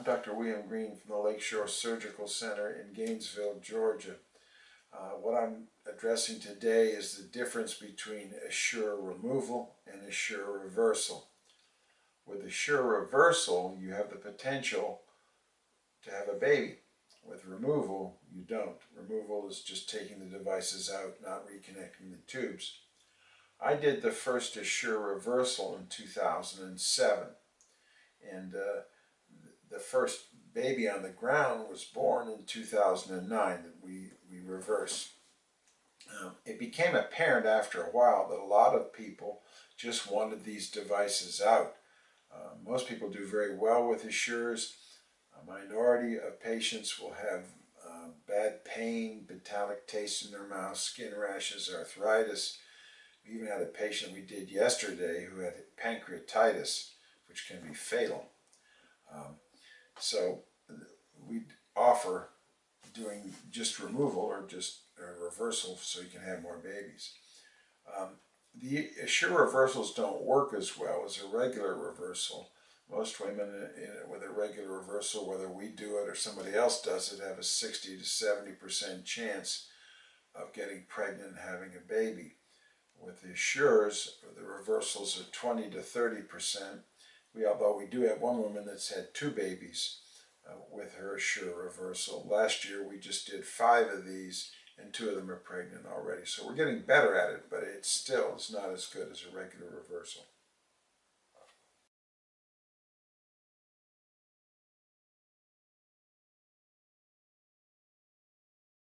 I'm Dr. William Greene from the Lakeshore Surgical Center in Gainesville, Georgia. Uh, what I'm addressing today is the difference between Essure removal and Essure reversal. With Essure reversal, you have the potential to have a baby. With removal, you don't. Removal is just taking the devices out, not reconnecting the tubes. I did the first Essure reversal in 2007, and uh, the first baby on the ground was born in 2009 that we, we reversed. Um, it became apparent after a while that a lot of people just wanted these devices out. Uh, most people do very well with Essures. A minority of patients will have uh, bad pain, metallic taste in their mouth, skin rashes, arthritis. We even had a patient we did yesterday who had pancreatitis, which can be fatal. Um, so we offer doing just removal or just a reversal so you can have more babies. Um, the Essure reversals don't work as well as a regular reversal. Most women in, in, with a regular reversal, whether we do it or somebody else does it, have a 60 to 70% chance of getting pregnant and having a baby. With the Essures, the reversals are 20 to 30%. We, although we do have one woman that's had two babies uh, with her sure reversal. Last year we just did five of these and two of them are pregnant already. So we're getting better at it, but it still is not as good as a regular reversal.